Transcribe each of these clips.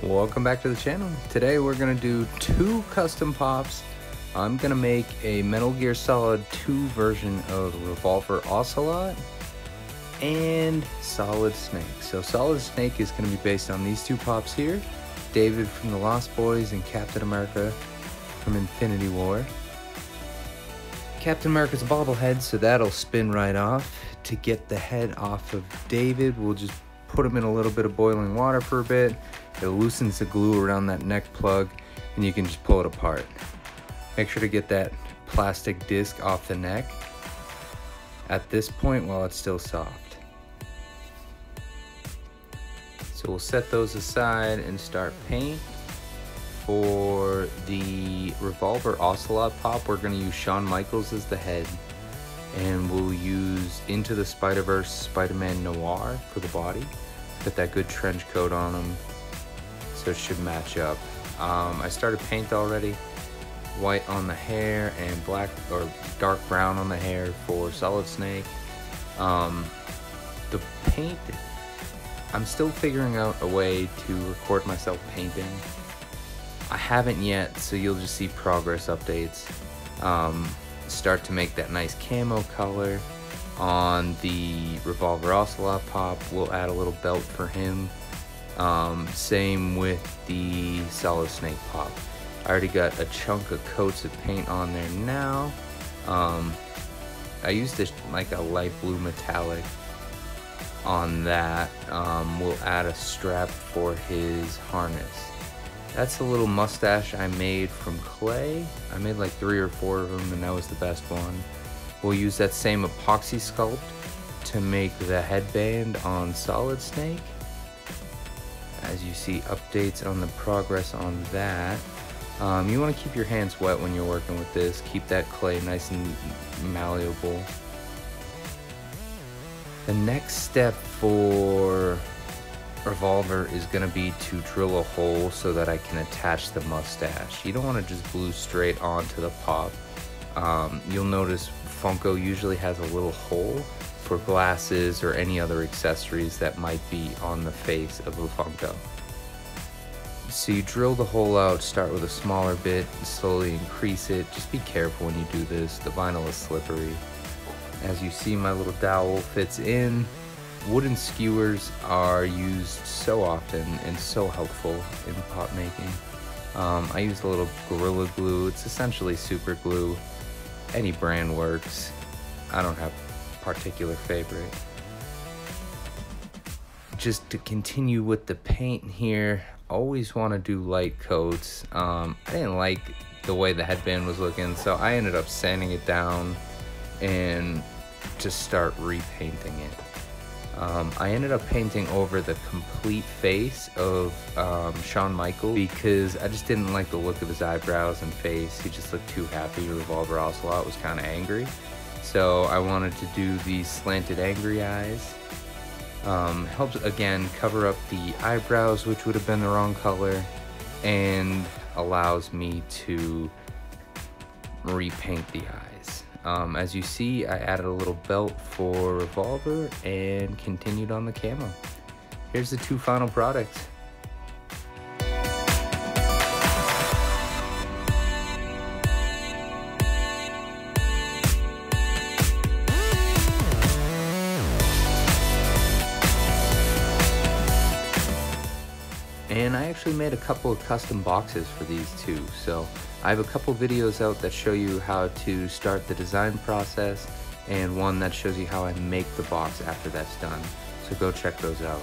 welcome back to the channel. Today we're gonna do two custom pops. I'm gonna make a Metal Gear Solid 2 version of Revolver Ocelot and Solid Snake. So Solid Snake is gonna be based on these two pops here. David from the Lost Boys and Captain America from Infinity War. Captain America's a bobblehead, so that'll spin right off. To get the head off of David, we'll just put him in a little bit of boiling water for a bit. It loosens the glue around that neck plug and you can just pull it apart. Make sure to get that plastic disc off the neck at this point while it's still soft. So we'll set those aside and start paint. For the Revolver Ocelot pop, we're gonna use Shawn Michaels as the head and we'll use Into the Spider-Verse Spider-Man Noir for the body. Put that good trench coat on him, so it should match up. Um, I started paint already, white on the hair and black or dark brown on the hair for Solid Snake. Um, the paint, I'm still figuring out a way to record myself painting. I haven't yet, so you'll just see progress updates. Um, start to make that nice camo color. On the Revolver Ocelot pop, we'll add a little belt for him. Um, same with the Solid Snake pop. I already got a chunk of coats of paint on there now. Um, I used this like a light blue metallic on that. Um, we'll add a strap for his harness. That's the little mustache I made from clay. I made like three or four of them and that was the best one. We'll use that same epoxy sculpt to make the headband on Solid Snake. As you see updates on the progress on that. Um, you want to keep your hands wet when you're working with this. Keep that clay nice and malleable. The next step for revolver is going to be to drill a hole so that I can attach the mustache. You don't want to just glue straight onto the pop. Um, you'll notice Funko usually has a little hole for glasses or any other accessories that might be on the face of a Funko. So you drill the hole out, start with a smaller bit, and slowly increase it. Just be careful when you do this, the vinyl is slippery. As you see my little dowel fits in, Wooden skewers are used so often and so helpful in pot making. Um, I use a little Gorilla Glue. It's essentially super glue. Any brand works. I don't have particular favorite. Just to continue with the paint here, always want to do light coats. Um, I didn't like the way the headband was looking, so I ended up sanding it down and just start repainting it. Um, I ended up painting over the complete face of um, Shawn Michael because I just didn't like the look of his eyebrows and face. He just looked too happy. Revolver Ocelot was kind of angry. So I wanted to do these slanted angry eyes. Um, helps, again, cover up the eyebrows, which would have been the wrong color, and allows me to repaint the eyes. Um, as you see, I added a little belt for revolver and continued on the camo. Here's the two final products. And I actually made a couple of custom boxes for these two. So I have a couple videos out that show you how to start the design process and one that shows you how I make the box after that's done. So go check those out.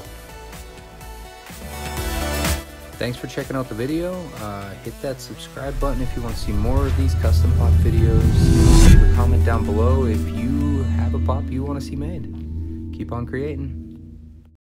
Thanks for checking out the video. Uh, hit that subscribe button if you want to see more of these custom pop videos. Leave a comment down below if you have a pop you want to see made. Keep on creating.